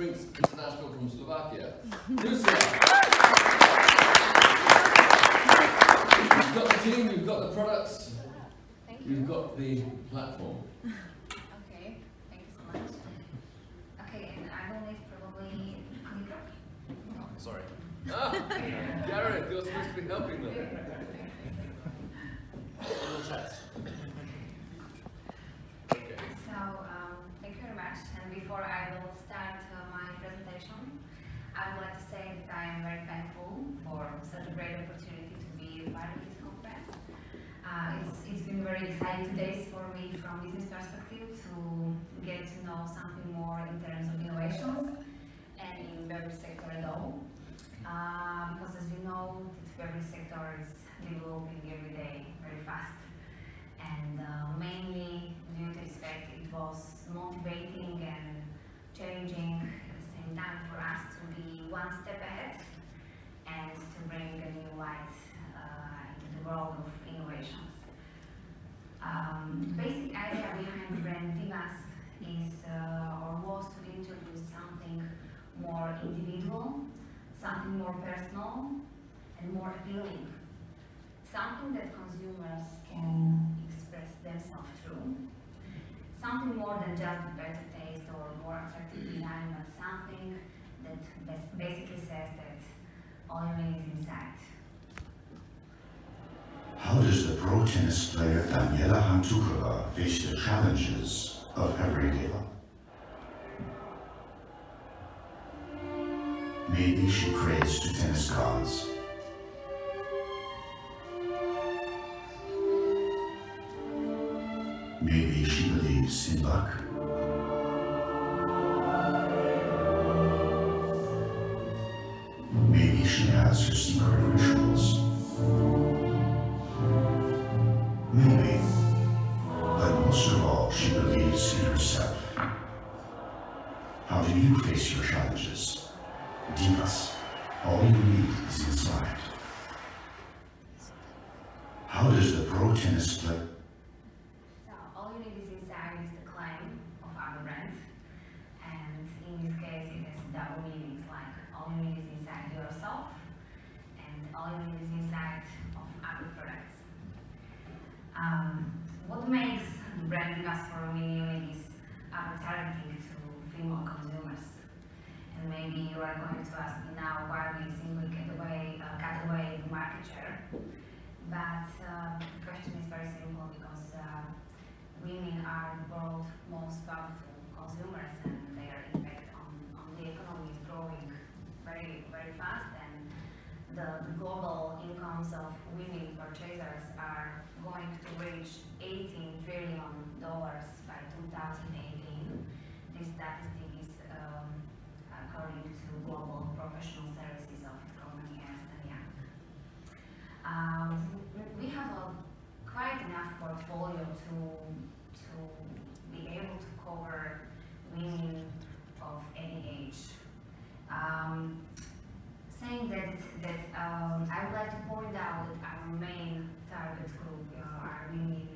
Drinks International from Slovakia. Lucia! You've got the team, you've got the products, Thank you. you've got the platform. Okay, thank you so much. Okay, and I will need probably micro. Sorry. Ah, Gareth, you're supposed to be helping them. Little chat. Okay. So, um, thank you very much. And before I will start uh, my presentation, I would like to say that I am very thankful for such a great opportunity to be part of this conference. Uh, it's, it's been very exciting days for me from business perspective to get to know something more in terms of innovations and in beverage sector at all. Uh, because as you know, the beverage sector is developing every day very fast and uh, mainly due to the fact it was motivating and challenging at the same time for us to be one step ahead and to bring a new light uh, into the world of innovations. Um, the basic idea behind brand Divas is uh, or was to introduce something more individual, something more personal, and more appealing something that consumers can mm. express themselves through. Something more than just better taste or more attractive mm. design, but something that basically says that all you need is inside. How does the pro tennis player Daniela Hantuchova face the challenges of everyday life? Maybe she prays to tennis gods. Maybe she believes in luck. Maybe she has her secret rituals. Maybe. But most of all, she believes in herself. How do you face your challenges? Divas, all you need is inside. How does the pro tennis? So all you need is inside is the claim of our brand, and in this case it has double meanings. Like all you need is inside yourself, and all you need is inside of our products. Um, what makes brand us for me unique is our targeting to female consumers. And maybe you are going to ask me now why we simply cut away, uh, cut away the market share. Uh, the question is very simple because uh, women are the world's most powerful consumers and their impact on, on the economy is growing very, very fast and the, the global incomes of women purchasers are going to reach 18 trillion dollars by 2018. This statistic is um, according to Global Professional Services of the company Ernst and Young. Um, we have a quite enough portfolio to to be able to cover women of any age. Um, saying that that um, I would like to point out that our main target group uh, are women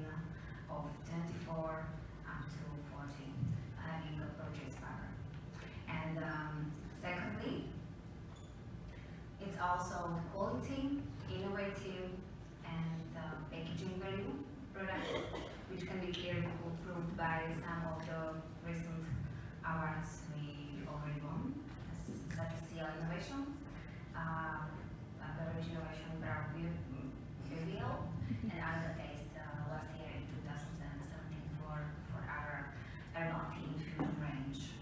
of 24 up to 40 having a purchase power. And um, secondly, it's also the quality, and uh, packaging value products, which can be clearly proved by some of the recent awards we already won, such as SIAL Innovation, uh, Beverage Innovation Brown Reveal, and other taste uh, last year in 2017 for, for our herbal tea infusion range.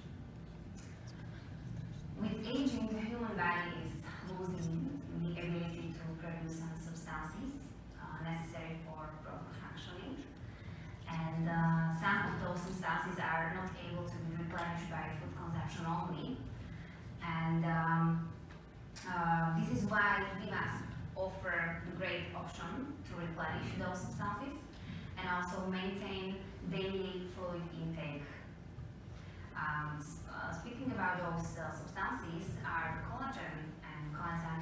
With aging, the human body is losing the ability to produce some substances uh, necessary for proper functioning. And uh, some of those substances are not able to be replenished by food consumption only. And um, uh, this is why Divas offer the great option those substances and also maintain daily fluid intake. Um, uh, speaking about those uh, substances are collagen and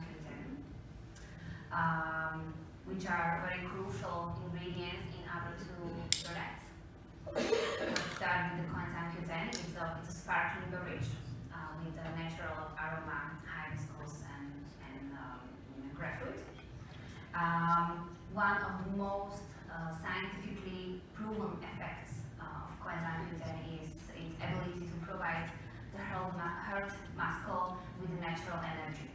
Q10, um, which are very crucial ingredients in our two products. Let's start with the Q10. It's a, it's a sparkling beverage uh, with a natural aroma, high hibiscus, and, and um, grapefruit. Um, one of the most uh, scientifically proven effects uh, of coenzyme Q10 is its ability to provide the heart, heart muscle with natural energy.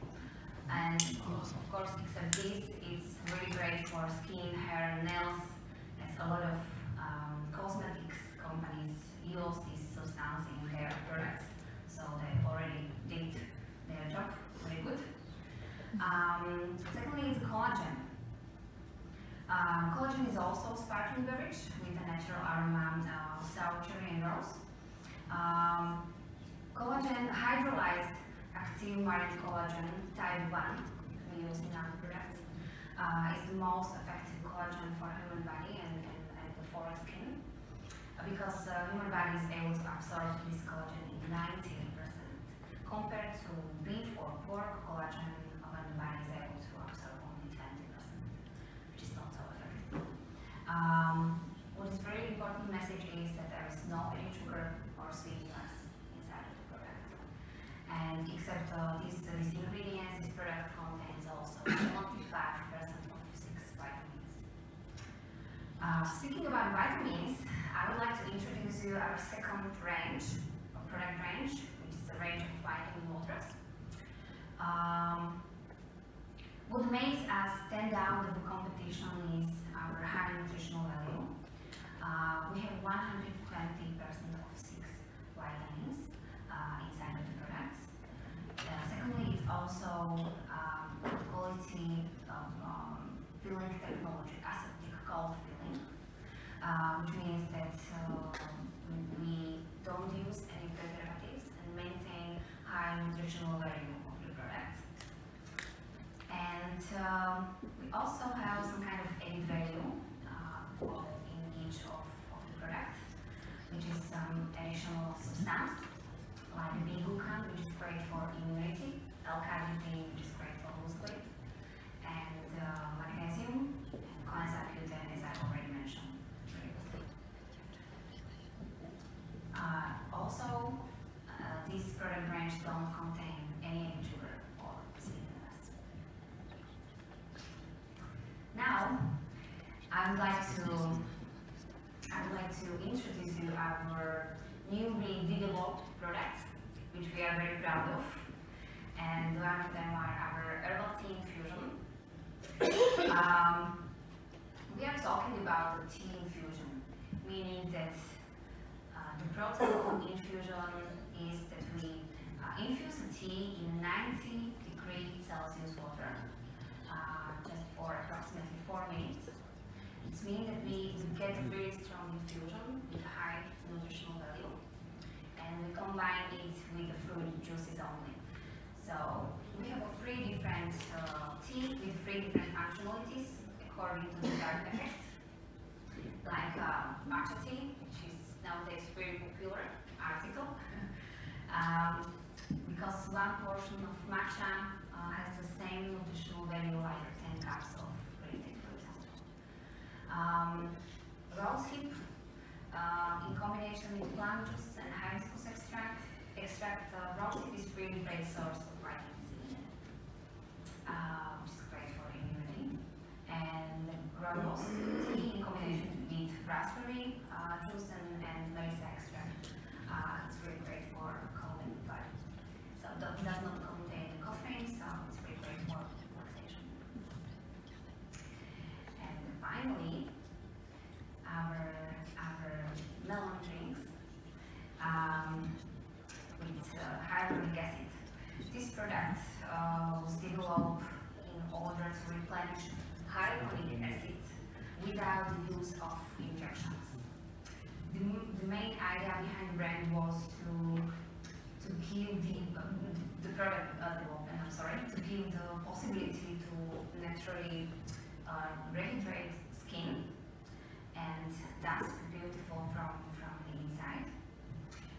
And of course, except this, it's really great for skin, hair, nails, as a lot of um, cosmetics companies use this substance in their products, so they already did their job very good. Um, collagen. Um, collagen is also a sparkling beverage with a natural aroma uh, sour cherry and rose. Um, collagen, hydrolyzed active marine collagen type 1, we use in our products, uh, is the most effective collagen for human body and, and, and for skin because uh, human body is able to absorb this collagen in 90% compared to beef or pork collagen when the body is able to absorb only 20%, which is not so effective. Um, what is very important message is that there is no any sugar or sweeteners inside of the product. And except uh, these, these ingredients, this product contains also 25% of six vitamins. Uh, speaking about vitamins, I would like to introduce you our second range, product range, which is the range of vitamin waters. Um, what makes us stand out of the competition is our high nutritional value. Uh, we have 120% of six vitamins uh, inside of the products. Uh, secondly, it's also um, quality of um, filling technology, aseptic cold filling, uh, which means that uh, we don't use any preservatives and maintain high nutritional value of the products. And um, we also have some kind of added value uh, in each of, of the products, which is some additional substance, like B-glucan, which is great for immunity, L-carnitine, which is great for muscle, and uh, magnesium, and coenzyme Q10, as I already mentioned previously. Uh, also, uh, this product range don't contain any sugar or sweeteners. Now, I would like to I would like to introduce you our newly developed products, which we are very proud of. And one of them are our herbal tea infusion. um, we are talking about the tea infusion, meaning that uh, the process of infusion is that we infuse the tea in 90 degree Celsius water uh, just for approximately 4 minutes. It means that we, we get a very strong infusion with high nutritional value and we combine it with the fruit juices only. So we have three different uh, tea with three different functionalities according to the desired effect. Like uh, matcha tea, which is nowadays very popular article. um, because one portion of matcha uh, has the same nutritional value like 10 cups of green tea, for example. Um, rose uh, in combination with plum juice and hibiscus extract, extract uh, rose is really great source of vitamin C, uh, which is great for immunity. And rose tea in combination with raspberry uh, juice and, and melissa extract, uh, it's really great for calming the body. So it does not contain caffeine, so it's really great for relaxation. And finally, our our melon drinks um, with uh, hyaluronic acid. This product uh, was developed in order to replenish hyaluronic acid without the use of injections. The, m- the main idea behind the brand was to the um, the product uh, development. I'm sorry, to give the possibility to naturally uh, skin and that's beautiful from, from the inside.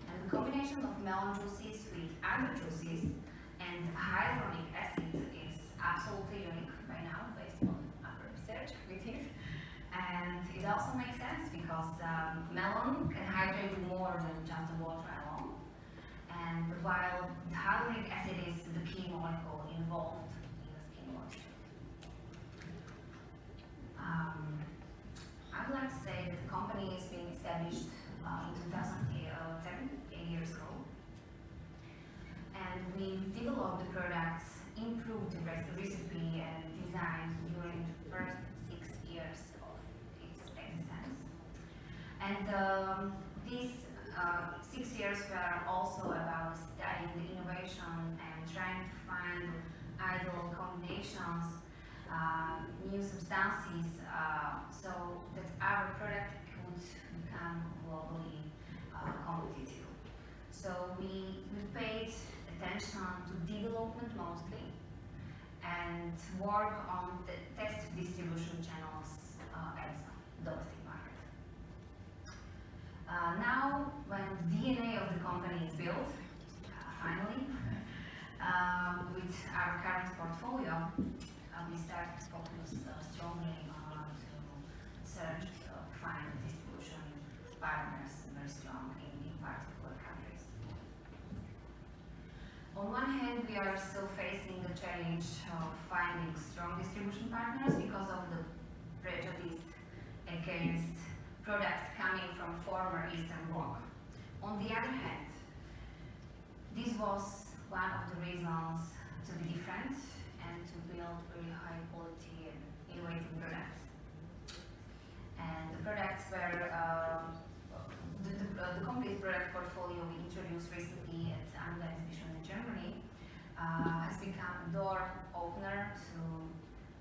And the combination of melon juices with other juices and hyaluronic acid is absolutely unique by now based on our research with it. And it also makes sense because um, melon can hydrate more than just the water. And while hyaluronic acid is the key molecule involved in the skin wash. Um, I would like to say that the company has been established uh, in 2010, eight years ago. And we've developed the products, improved the recipe and design during the first six years of its existence. And um, these uh, six years were also about studying the innovation and trying to find ideal combinations, uh, new substances, uh, so that our product could become globally uh, competitive. So we, we paid attention to development mostly and work on the test distribution channels uh, market. Uh, now, when the DNA of the company is built, uh, finally, um, with our current portfolio, uh, we start to focus uh, strongly on to search find distribution partners very strong in, in particular countries. On one hand, we are still facing the challenge of finding strong distribution partners because of the prejudice against products coming from former Eastern Bloc. On the other hand, this was one of the reasons to be different and to build very high quality and innovative products. And the products were um, the, the, uh, the complete product portfolio we introduced recently at Anuga exhibition in Germany uh, has become a door opener to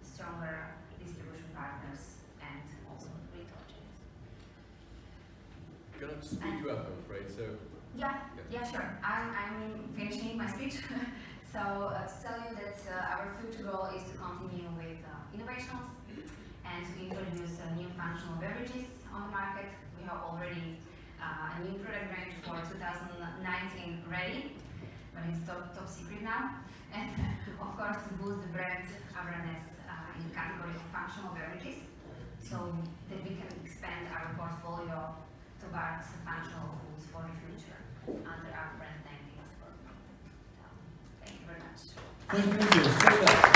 stronger distribution partners and also retail chains. Gonna speed you up, I'm afraid, so Yeah, yeah, sure. I'm, I'm finishing my speech. so uh, to tell you that uh, our future goal is to continue with uh, innovations and to introduce uh, new functional beverages on the market. We have already uh, a new product range for 2019 ready, but it's top, top secret now. And of course to boost the brand awareness uh, in the category of functional beverages so that we can expand our portfolio for the future under our brand name thank you very much. Thank you.